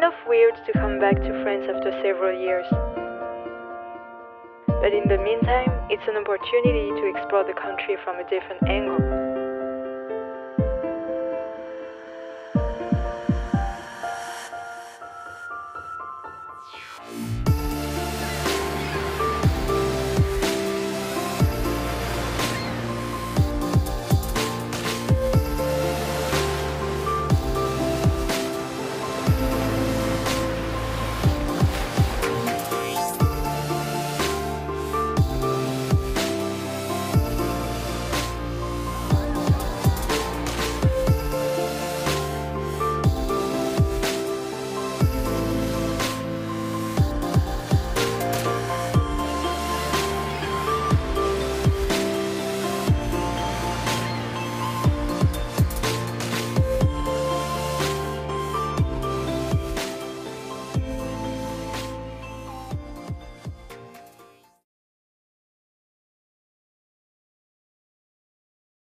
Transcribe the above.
kind of weird to come back to France after several years. But in the meantime, it's an opportunity to explore the country from a different angle.